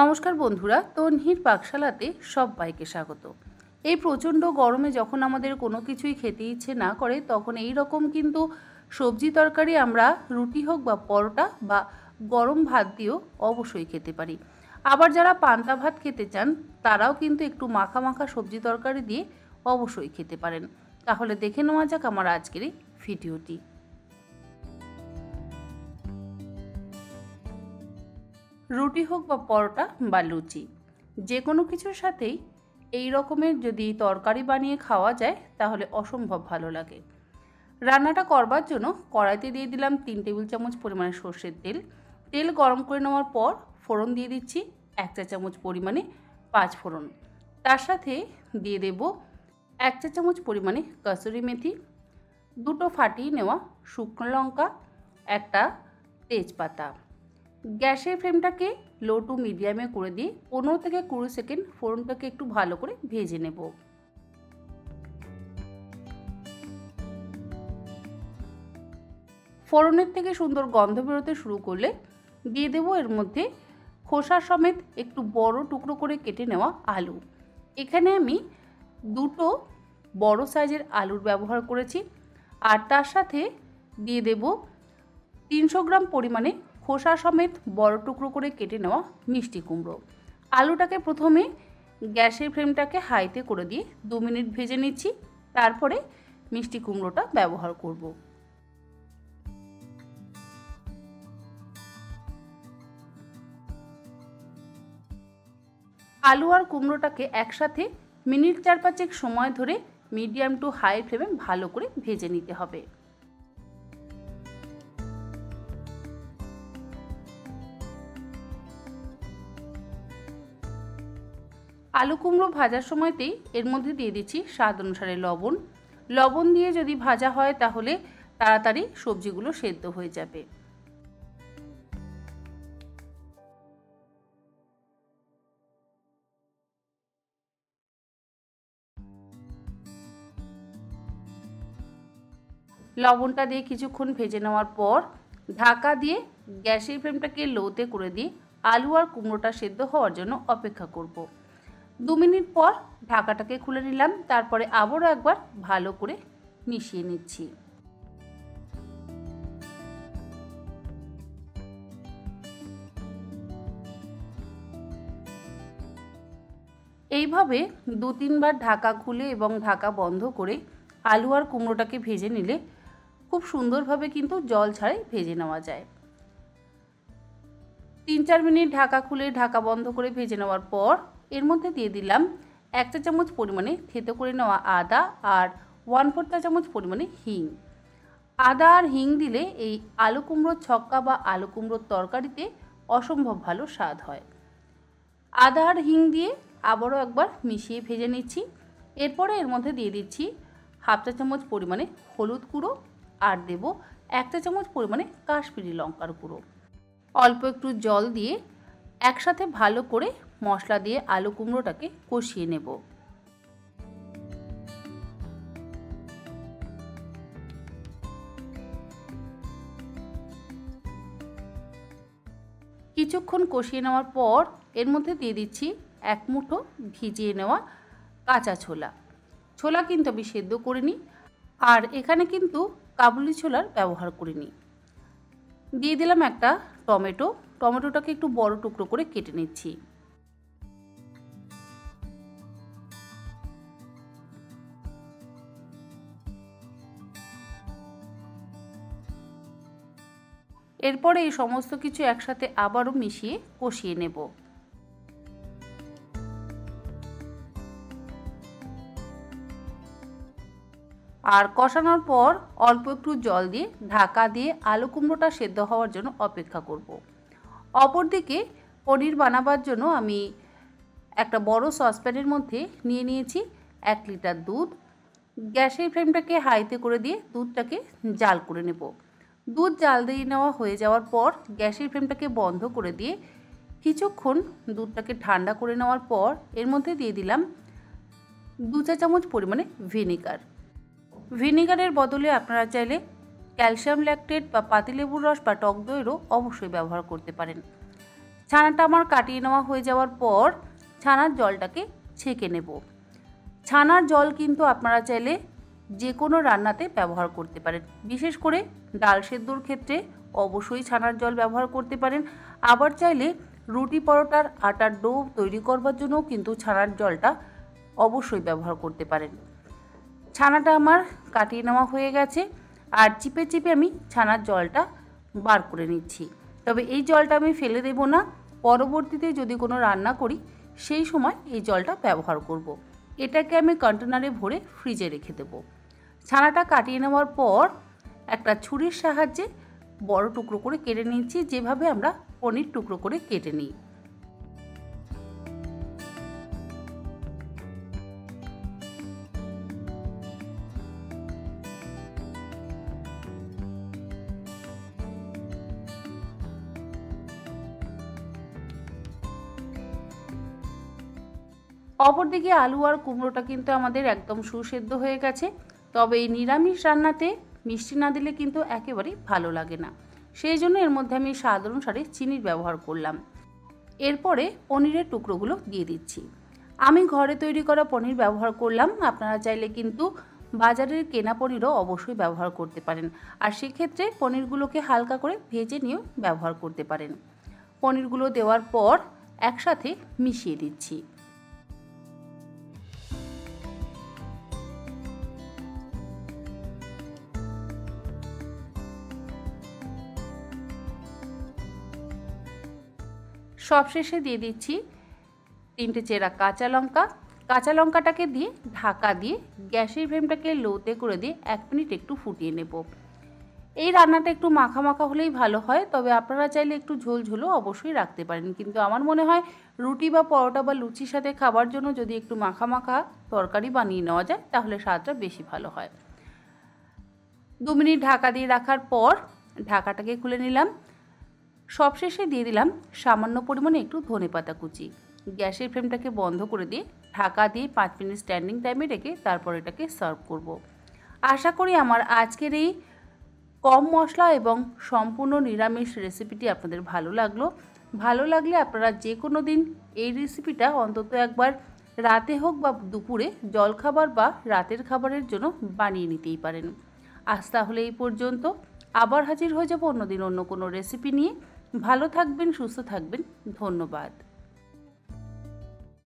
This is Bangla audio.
নমস্কার বন্ধুরা তন্হির পাকশালাতে সবাইকে স্বাগত। এই প্রচণ্ড গরমে যখন আমাদের কোনো কিছুই খেতে ইচ্ছে না করে, তখন এই রকম কিন্তু সবজি তরকারি আমরা রুটি হোক বা পরোটা বা গরম ভাত দিয়েও অবশ্যই খেতে পারি। আবার যারা পান্তা ভাত খেতে চান, তারাও কিন্তু একটু মাখা মাখা সবজি তরকারি দিয়ে অবশ্যই খেতে পারেন। তাহলে দেখে নেওয়া যাক আমার আজকের এই ভিডিওটি। রুটি হোক বা পরোটা বা লুচি যে কোনো কিছুর সাথেই এই রকমের যদি তরকারি বানিয়ে খাওয়া যায়, তাহলে অসম্ভব ভালো লাগে। রান্নাটা করবার জন্য কড়াইতে দিয়ে দিলাম তিন টেবিল চামচ পরিমাণে সর্ষের তেল। তেল গরম করে নেওয়ার পর ফোড়ন দিয়ে দিচ্ছি এক চা চামচ পরিমাণে পাঁচ ফোড়ন। তার সাথে দিয়ে দেব এক চা চামচ পরিমাণে কসুরি মেথি, দুটো ফাটিয়ে নেওয়া শুকনো লঙ্কা, একটা তেজপাতা। গ্যাসের ফ্লেমটাকে লো টু মিডিয়ামে করে দিয়ে পনেরো থেকে কুড়ি সেকেন্ড ফোড়নটাকে একটু ভালো করে ভেজে নেব। ফোড়নের থেকে সুন্দর গন্ধ বেরোতে শুরু করলে দিয়ে দেবো এর মধ্যে খোসা সমেত একটু বড় টুকরো করে কেটে নেওয়া আলু। এখানে আমি দুটো বড় সাইজের আলুর ব্যবহার করেছি আর তার সাথে দিয়ে দেব তিনশো গ্রাম পরিমাণে খোসা সমেত বড় টুকরো করে কেটে নেওয়া মিষ্টি কুমড়ো। আলুটাকে প্রথমে গ্যাসের ফ্লেমটাকে হাইতে করে দিয়ে দু মিনিট ভেজে নিচ্ছি, তারপরে মিষ্টি কুমড়োটা ব্যবহার করব। আলু আর কুমড়োটাকে একসাথে মিনিট চার পাঁচেক সময় ধরে মিডিয়াম টু হাই ফ্লেমে ভালো করে ভেজে নিতে হবে। আলু কুমড়ো ভাজার সময়তেই এর মধ্যে দিয়ে দিচ্ছি স্বাদ অনুসারে লবণ লবণ দিয়ে যদি ভাজা হয় তাহলে তাড়াতাড়ি সবজিগুলো সেদ্ধ হয়ে যাবে লবণটা দিয়ে কিছুক্ষণ ভেজে নেওয়ার পর ঢাকা দিয়ে গ্যাসের ফ্লেমটাকে লোতে করে দিয়ে আলু আর কুমড়োটা সেদ্ধ হওয়ার জন্য অপেক্ষা করব। দু মিনিট পর ঢাকাটাকে খুলে নিলাম, তারপরে আবারও একবার ভালো করে মিশিয়ে নিচ্ছি। এইভাবে দু তিনবার ঢাকা খুলে এবং ঢাকা বন্ধ করে আলু আর কুমড়োটাকে ভেজে নিলে খুব সুন্দরভাবে কিন্তু জল ছাড়াই ভেজে নেওয়া যায়। তিন চার মিনিট ঢাকা খুলে ঢাকা বন্ধ করে ভেজে নেওয়ার পর এর মধ্যে দিয়ে দিলাম এক চা চামচ পরিমাণে থেতো করে নেওয়া আদা আর ওয়ান ফোর চা চামচ পরিমাণে হিং। আদা আর হিং দিলে এই আলু কুমড়োর ছক্কা বা আলু কুমড়োর তরকারিতে অসম্ভব ভালো স্বাদ হয়। আদা আর হিং দিয়ে আবারও একবার মিশিয়ে ভেজে নিচ্ছি। এরপরে এর মধ্যে দিয়ে দিচ্ছি হাফ চা চামচ পরিমাণে হলুদ গুঁড়ো আর দেব এক চা চামচ পরিমাণে কাশ্মীরি লঙ্কার গুঁড়ো। অল্প একটু জল দিয়ে একসাথে ভালো করে মশলা দিয়ে আলু কুমড়োটাকে কষিয়ে নেব। কিছুক্ষণ কষিয়ে নেওয়ার পর এর মধ্যে দিয়ে দিচ্ছি এক মুঠো ভিজিয়ে নেওয়া কাঁচা ছোলা। ছোলা কিন্তু আমি সেদ্ধ করিনি আর এখানে কিন্তু কাবুলি ছোলার ব্যবহার করিনি। দিয়ে দিলাম একটা টমেটো। টমেটোটাকে একটু বড় টুকরো করে কেটে নিচ্ছি। এরপরে এই সমস্ত কিছু একসাথে আবারও মিশিয়ে কষিয়ে নেব। আর কষানোর পর অল্প একটু জল দিয়ে ঢাকা দিয়ে আলু কুমড়োটা সেদ্ধ হওয়ার জন্য অপেক্ষা করব। অপরদিকে পনির বানাবার জন্য আমি একটা বড় সসপ্যানের মধ্যে নিয়ে নিয়েছি এক লিটার দুধ। গ্যাসের ফ্লেমটাকে হাইতে করে দিয়ে দুধটাকে জাল করে নেব। দুধ জাল দিয়ে নেওয়া হয়ে যাওয়ার পর গ্যাসের ফ্লেমটাকে বন্ধ করে দিয়ে কিছুক্ষণ দুধটাকে ঠান্ডা করে নেওয়ার পর এর মধ্যে দিয়ে দিলাম দু চা চামচ পরিমাণে ভিনেগার। ভিনেগারের বদলে আপনারা চাইলে ক্যালসিয়াম ল্যাকটেট বা পাতিলেবুর রস বা টক দইয়েরও অবশ্যই ব্যবহার করতে পারেন। ছানাটা আমার কাটিয়ে নেওয়া হয়ে যাওয়ার পর ছানার জলটাকে ছেঁকে নেব। ছানার জল কিন্তু আপনারা চাইলে যে কোনো রান্নাতে ব্যবহার করতে পারেন। বিশেষ করে ডাল সেদ্ধর ক্ষেত্রে অবশ্যই ছানার জল ব্যবহার করতে পারেন। আবার চাইলে রুটি পরোটার আটার ডো তৈরি করবার জন্যও কিন্তু ছানার জলটা অবশ্যই ব্যবহার করতে পারেন। ছানাটা আমার কাটিয়ে নেওয়া হয়ে গেছে আর চিপে চিপে আমি ছানার জলটা বার করে নিচ্ছি। তবে এই জলটা আমি ফেলে দেব না। পরবর্তীতে যদি কোনো রান্না করি, সেই সময় এই জলটা ব্যবহার করব। এটাকে আমি কন্টেনারে ভরে ফ্রিজে রেখে দেব। ছানাটা কাটিয়ে নেওয়ার পর একটা ছুরির সাহায্যে বড় টুকরো করে কেটে নিচ্ছি যেভাবে আমরা পনির টুকরো করে কেটে নিই। অপরদিকে আলু আর কুমড়োটা কিন্তু আমাদের একদম সুসেদ্ধ হয়ে গেছে। তবে এই নিরামিষ রান্নাতে মিষ্টি না দিলে কিন্তু একেবারেই ভালো লাগে না। সেই জন্য এর মধ্যে আমি স্বাদ অনুসারে চিনির ব্যবহার করলাম। এরপরে পনিরের টুকরোগুলো দিয়ে দিচ্ছি। আমি ঘরে তৈরি করা পনির ব্যবহার করলাম। আপনারা চাইলে কিন্তু বাজারের কেনা পনিরও অবশ্যই ব্যবহার করতে পারেন। আর সেক্ষেত্রে পনিরগুলোকে হালকা করে ভেজে নিয়েও ব্যবহার করতে পারেন। পনিরগুলো দেওয়ার পর একসাথে মিশিয়ে দিচ্ছি। সবশেষে দিয়ে দিচ্ছি তিনটে চেরা কাঁচা লঙ্কা। কাঁচা লঙ্কাটাকে দিয়ে ঢাকা দিয়ে গ্যাসের ফ্লেমটাকে লোতে করে দিয়ে এক মিনিট একটু ফুটিয়ে নেব। এই রান্নাটা একটু মাখা মাখা হলেই ভালো হয়, তবে আপনারা চাইলে একটু ঝোল ঝোলও অবশ্যই রাখতে পারেন। কিন্তু আমার মনে হয় রুটি বা পরোটা বা লুচির সাথে খাবার জন্য যদি একটু মাখা মাখা তরকারি বানিয়ে নেওয়া যায়, তাহলে স্বাদটা বেশি ভালো হয়। দু মিনিট ঢাকা দিয়ে রাখার পর ঢাকাটাকে খুলে নিলাম। সবশেষে দিয়ে দিলাম সামান্য পরিমাণে একটু ধনে পাতা কুচি। গ্যাসের ফ্লেমটাকে বন্ধ করে দিয়ে ঢাকা দিয়ে পাঁচ মিনিট স্ট্যান্ডিং টাইমে রেখে তারপর এটাকে সার্ভ করব। আশা করি আমার আজকের এই কম মশলা এবং সম্পূর্ণ নিরামিষ রেসিপিটি আপনাদের ভালো লাগল। ভালো লাগলে আপনারা যে কোনো দিন এই রেসিপিটা অন্তত একবার রাতে হোক বা দুপুরে জলখাবার বা রাতের খাবারের জন্য বানিয়ে নিতেই পারেন। আজ তাহলে এই পর্যন্ত। আবার হাজির হয়ে যাব অন্যদিন অন্য কোনো রেসিপি নিয়ে। ভালো থাকবেন সুস্থ থাকবেন। ধন্যবাদ।